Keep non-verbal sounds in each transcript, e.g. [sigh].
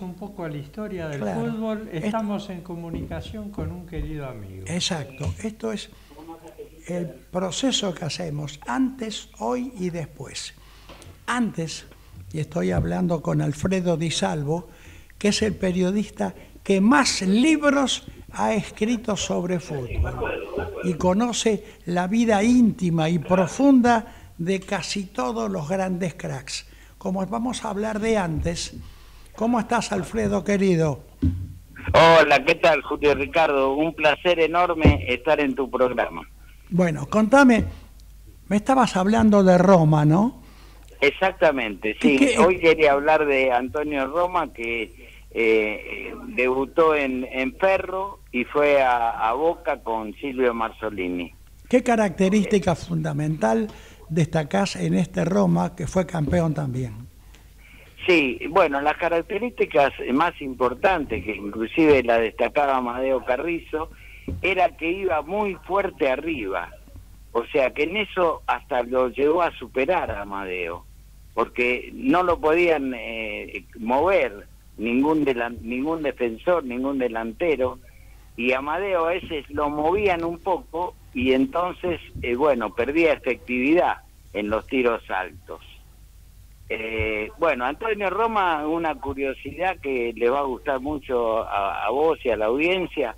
un poco a la historia del fútbol. Estamos en comunicación con un querido amigo. Exacto. Esto es el proceso que hacemos antes, hoy y después. Antes, y estoy hablando con Alfredo Di Salvo, que es el periodista que más libros ha escrito sobre fútbol y conoce la vida íntima y profunda de casi todos los grandes cracks. Como vamos a hablar de antes, ¿cómo estás Alfredo querido? Hola, ¿qué tal Julio Ricardo? Un placer enorme estar en tu programa. Bueno, contame, me estabas hablando de Roma, ¿no? Exactamente, sí. Hoy quería hablar de Antonio Roma, que eh, debutó en, en, Ferro y fue a, Boca con Silvio Marzolini. ¿Qué característica fundamental destacás en este Roma que fue campeón también? Sí, bueno, las características más importantes, que inclusive la destacaba Amadeo Carrizo, era que iba muy fuerte arriba. O sea, que en eso hasta lo llegó a superar a Amadeo, porque no lo podían eh, mover ningún, ningún defensor, ningún delantero, y Amadeo a veces lo movían un poco y entonces, eh, bueno, perdía efectividad en los tiros altos. Eh, bueno, Antonio Roma, una curiosidad que le va a gustar mucho a, a vos y a la audiencia,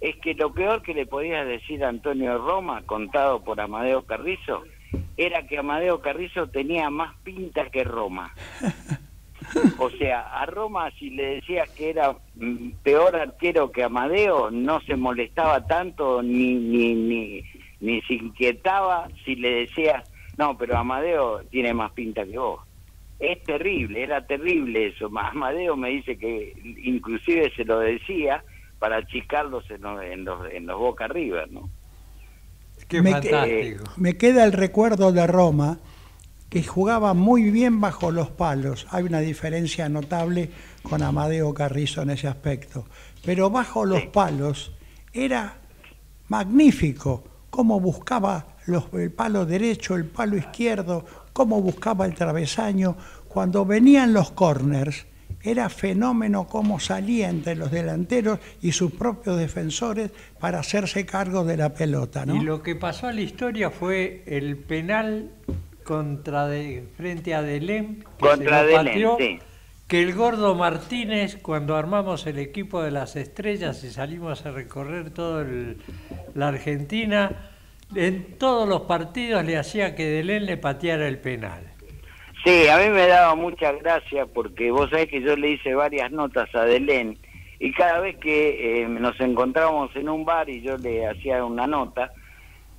es que lo peor que le podías decir a Antonio Roma, contado por Amadeo Carrizo, era que Amadeo Carrizo tenía más pinta que Roma. [laughs] O sea, a Roma si le decías que era mm, peor arquero que Amadeo, no se molestaba tanto ni, ni, ni, ni se inquietaba si le decías, no, pero Amadeo tiene más pinta que vos. Es terrible, era terrible eso. Amadeo me dice que inclusive se lo decía para achicarlos en los, en los, en los boca arriba, ¿no? Qué me, fantástico. me queda el recuerdo de Roma que jugaba muy bien bajo los palos. Hay una diferencia notable con Amadeo Carrizo en ese aspecto. Pero bajo los palos era magnífico cómo buscaba los, el palo derecho, el palo izquierdo, cómo buscaba el travesaño. Cuando venían los corners, era fenómeno cómo salía entre los delanteros y sus propios defensores para hacerse cargo de la pelota. ¿no? Y lo que pasó a la historia fue el penal contra de, frente a Delem, que contra se que el gordo Martínez, cuando armamos el equipo de las estrellas y salimos a recorrer toda la Argentina, en todos los partidos le hacía que Delén le pateara el penal. Sí, a mí me daba mucha gracia porque vos sabés que yo le hice varias notas a Delén y cada vez que eh, nos encontrábamos en un bar y yo le hacía una nota,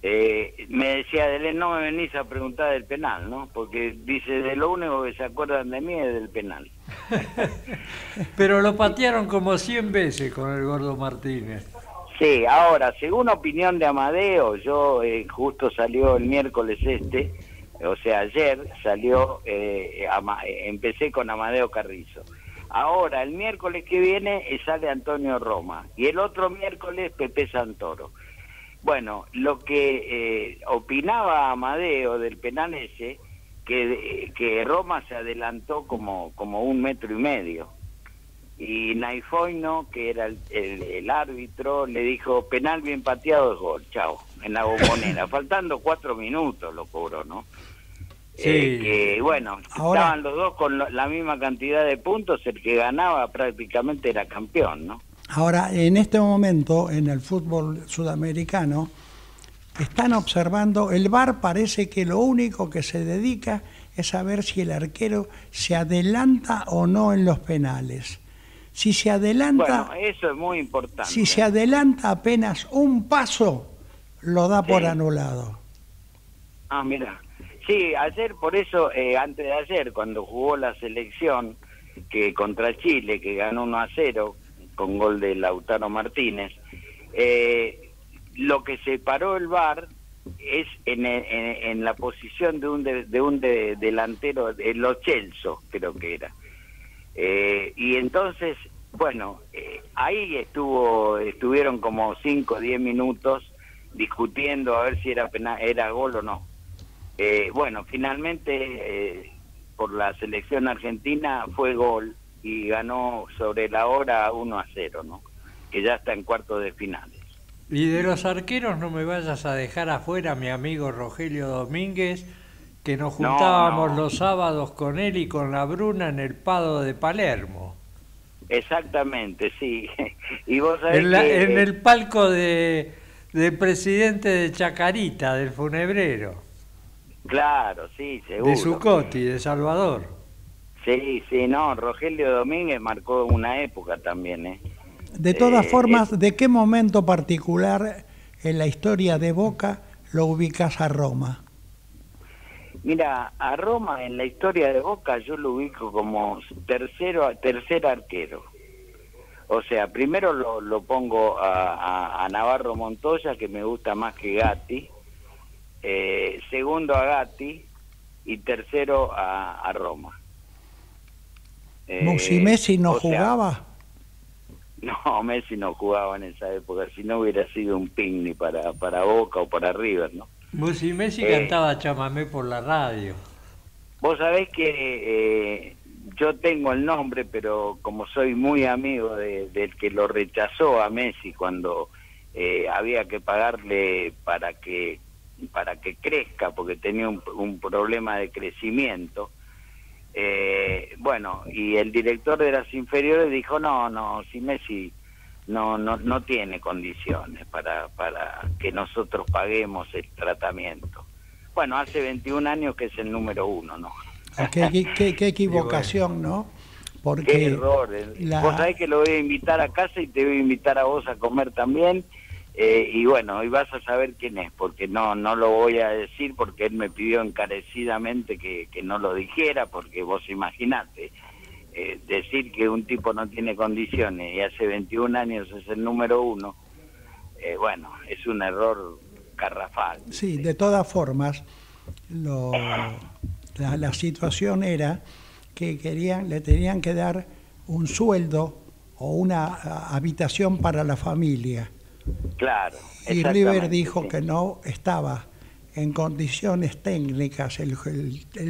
eh, me decía, Delén, no me venís a preguntar del penal, ¿no? Porque dice, de lo único que se acuerdan de mí es del penal. [laughs] Pero lo patearon como 100 veces con el gordo Martínez. Sí, ahora, según opinión de Amadeo, yo eh, justo salió el miércoles este, o sea, ayer salió, eh, empecé con Amadeo Carrizo. Ahora, el miércoles que viene sale Antonio Roma y el otro miércoles Pepe Santoro. Bueno, lo que eh, opinaba Amadeo del penal ese, que, que Roma se adelantó como, como un metro y medio. Y Naifoino, que era el, árbitro, le dijo, penal bien pateado es gol, chao, en la bombonera. [laughs] Faltando cuatro minutos lo cobró, ¿no? Sí. Eh, que, bueno, estaban los dos con la misma cantidad de puntos, el que ganaba prácticamente era campeón, ¿no? Ahora, en este momento, en el fútbol sudamericano, están observando, el VAR parece que lo único que se dedica es a ver si el arquero se adelanta o no en los penales. Si se adelanta... Bueno, eso es muy importante. Si se adelanta apenas un paso, lo da por anulado. Ah, mira. Sí, ayer, por eso, eh, antes de ayer, cuando jugó la selección que contra Chile, que ganó 1 a 0, con gol de Lautaro Martínez. Eh, lo que separó el VAR es en, en, la posición de un de, un delantero, de Lo Chelso, creo que era. Eh, y entonces, bueno, eh, ahí estuvo estuvieron como 5 o 10 minutos discutiendo a ver si era, era gol o no. bueno, finalmente por la selección argentina fue gol y ganó sobre la hora 1 a 0, ¿no? Que ya está en cuarto de finales. Y de los arqueros no me vayas a dejar afuera mi amigo Rogelio Domínguez, que nos juntábamos los sábados con él y con la Bruna en el Pado de Palermo. Exactamente, sí. [laughs] y vos en, en el palco de, del presidente de Chacarita, del funebrero. Claro, sí, seguro. De Zucotti, de Salvador. Sí, sí, no, Rogelio Domínguez marcó una época también, ¿eh? De todas eh, formas, ¿de qué momento particular en la historia de Boca lo ubicas a Roma? Mira, a Roma en la historia de Boca yo lo ubico como tercero, tercer arquero. O sea, primero lo, lo pongo a, Navarro Montoya, que me gusta más que Gatti. Eh, segundo a Gatti y tercero a, Roma. Eh, si Messi no jugaba? [laughs] No, Messi no jugaba en esa época, si no hubiera sido un picnic para, para Boca o para River, ¿no? Messi, Messi eh, cantaba chamamé por la radio. Vos sabés que eh, yo tengo el nombre, pero como soy muy amigo del que lo rechazó a Messi cuando eh, había que pagarle para que para que crezca, porque tenía un, un problema de crecimiento, eh, bueno, y el director de las inferiores dijo, no, no, si Messi no, no, no tiene condiciones para, para que nosotros paguemos el tratamiento. Bueno, hace 21 años que es el número uno, ¿no? Qué, qué, [laughs] equivocación, ¿no? Porque qué error. Vos sabés que lo voy a invitar a casa y te voy a invitar a vos a comer también eh, y bueno, hoy vas a saber quién es, porque no no lo voy a decir porque él me pidió encarecidamente que, no lo dijera, porque vos imaginate, eh, decir que un tipo no tiene condiciones y hace 21 años es el número uno, eh, bueno, es un error garrafal. Sí, de todas formas, lo, la, la situación era que querían, le tenían que dar un sueldo o una habitación para la familia Claro. Y River dijo que no estaba en condiciones técnicas el,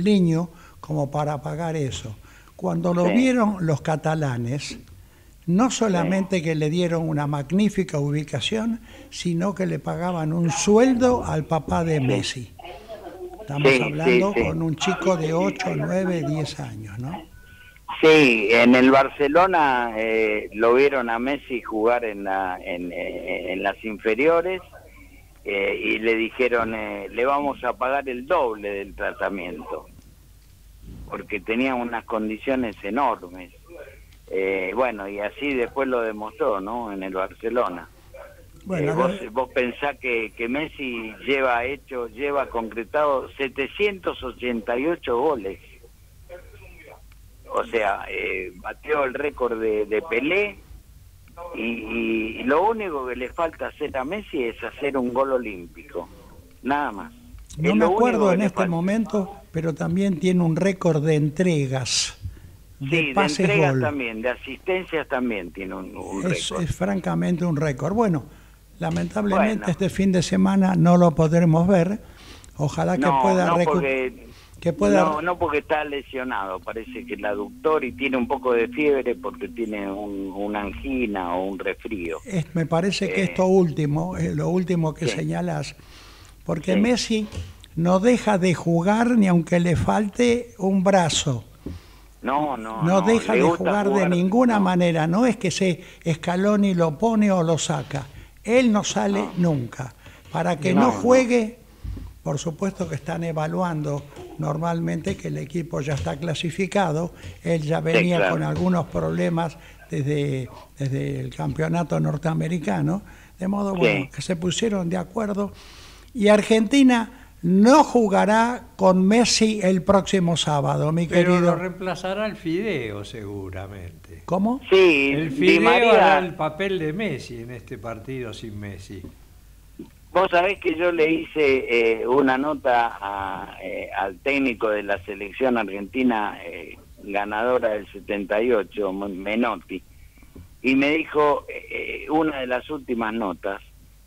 niño como para pagar eso. Cuando lo vieron los catalanes, no solamente que le dieron una magnífica ubicación, sino que le pagaban un sueldo al papá de Messi. Estamos hablando con un chico de 8, 9, 10 años, ¿no? Sí, en el Barcelona eh, lo vieron a Messi jugar en, la, en, eh, las inferiores eh, y le dijeron, le vamos a pagar el doble del tratamiento, porque tenía unas condiciones enormes. bueno, y así después lo demostró, ¿no? En el Barcelona. Bueno, vos, vos, pensás que, que Messi lleva hecho, lleva concretado 788 goles o sea, eh, bateó el récord de, de Pelé y, lo único que le falta hacer a Messi es hacer un gol olímpico, nada más. No me acuerdo en este momento, pero también tiene un récord de entregas. De sí, de entregas también, de asistencias también tiene un, récord. Es francamente un récord. Bueno, lamentablemente este fin de semana no lo podremos ver. Ojalá que pueda recuperar no, no porque está lesionado, parece que el aductor y tiene un poco de fiebre porque tiene un, una angina o un resfrío. me parece que esto último, es lo último que señalas, porque Messi no deja de jugar ni aunque le falte un brazo. No, no. No, deja de jugar, de ninguna manera, no es que se y lo pone o lo saca. Él no sale nunca. Para que no juegue, por supuesto que están evaluando normalmente que el equipo ya está clasificado, él ya venía con algunos problemas desde, desde el campeonato norteamericano, de modo bueno, que se pusieron de acuerdo y Argentina no jugará con Messi el próximo sábado, mi Pero querido. Pero lo reemplazará el Fideo seguramente. ¿Cómo? Sí, el Fideo hará el papel de Messi en este partido sin Messi. Vos sabés que yo le hice eh, una nota eh, al técnico de la selección argentina eh, ganadora del 78, Menotti, y me dijo una de las últimas notas,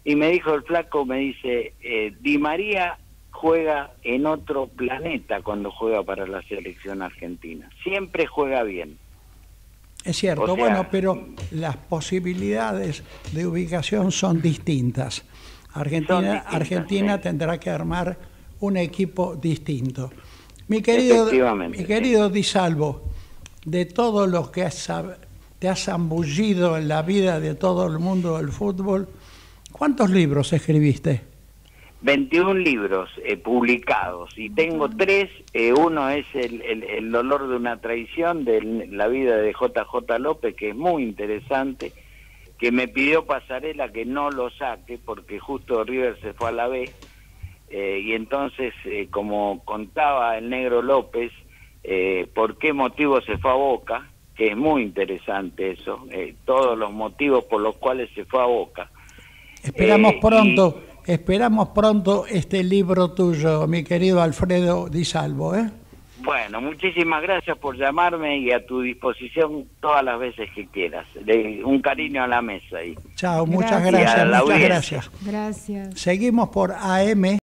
y me dijo el flaco, me dice, Di María juega en otro planeta cuando juega para la selección argentina, siempre juega bien. Es cierto, bueno, pero las posibilidades de ubicación son distintas. Argentina, Argentina tendrá que armar un equipo distinto. Mi querido, mi querido Di Salvo, de todos los que te has zambullido en la vida de todo el mundo del fútbol, ¿cuántos libros escribiste? 21 libros eh, publicados y tengo tres. Eh, uno es el, el, dolor de una traición de la vida de JJ López, que es muy interesante, que me pidió Pasarela que no lo saque porque justo River se fue a la B. Eh, y entonces, como contaba el negro López, por qué motivo se fue a Boca, que es muy interesante eso, todos los motivos por los cuales se fue a Boca. Esperamos pronto. Esperamos pronto este libro tuyo, mi querido Alfredo Di Salvo. ¿eh? Bueno, muchísimas gracias por llamarme y a tu disposición todas las veces que quieras. un cariño a la mesa. Chao, muchas gracias, muchas gracias. Gracias. Seguimos por AM